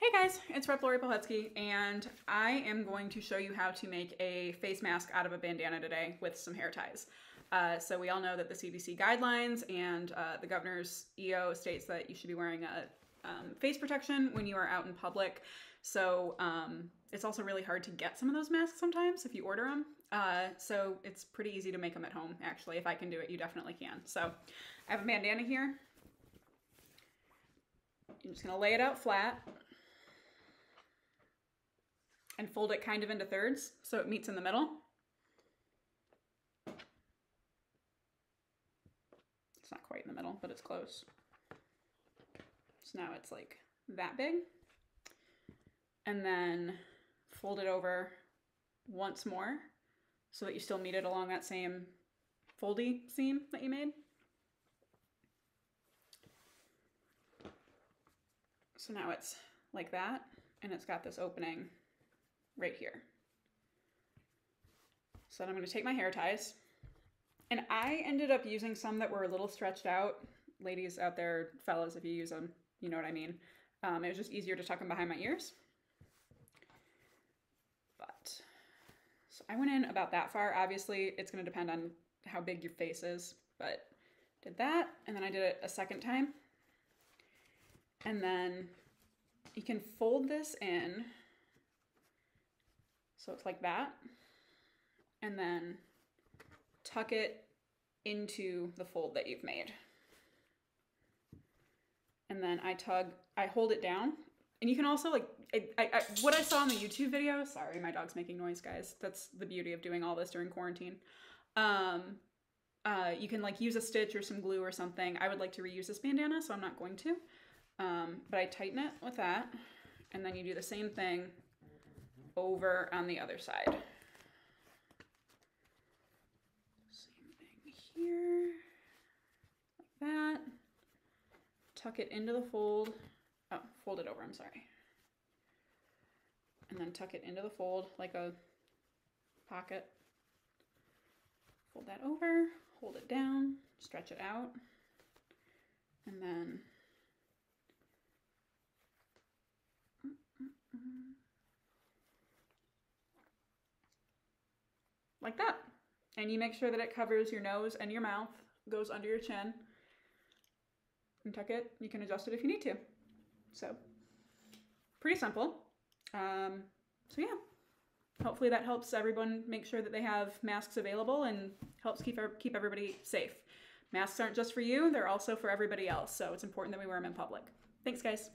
Hey guys, it's Rep Laurie Pohutsky, and I am going to show you how to make a face mask out of a bandana today with some hair ties. Uh, so we all know that the CDC guidelines and uh, the governor's EO states that you should be wearing a um, face protection when you are out in public. So um, it's also really hard to get some of those masks sometimes if you order them. Uh, so it's pretty easy to make them at home, actually. If I can do it, you definitely can. So I have a bandana here. I'm just gonna lay it out flat and fold it kind of into thirds so it meets in the middle. It's not quite in the middle, but it's close. So now it's like that big. And then fold it over once more so that you still meet it along that same foldy seam that you made. So now it's like that, and it's got this opening right here. So then I'm gonna take my hair ties and I ended up using some that were a little stretched out. Ladies out there, fellas, if you use them, you know what I mean. Um, it was just easier to tuck them behind my ears. But, so I went in about that far. Obviously, it's gonna depend on how big your face is, but did that, and then I did it a second time. And then you can fold this in so it's like that. And then tuck it into the fold that you've made. And then I tug, I hold it down. And you can also like, I, I, I, what I saw in the YouTube video, sorry, my dog's making noise, guys. That's the beauty of doing all this during quarantine. Um, uh, you can like use a stitch or some glue or something. I would like to reuse this bandana, so I'm not going to. Um, but I tighten it with that. And then you do the same thing over on the other side. Same thing here, like that. Tuck it into the fold. Oh, fold it over, I'm sorry. And then tuck it into the fold like a pocket. Fold that over, hold it down, stretch it out, and then like that. And you make sure that it covers your nose and your mouth, goes under your chin. And tuck it. You can adjust it if you need to. So, pretty simple. Um, so yeah, hopefully that helps everyone make sure that they have masks available and helps keep keep everybody safe. Masks aren't just for you; they're also for everybody else. So it's important that we wear them in public. Thanks, guys.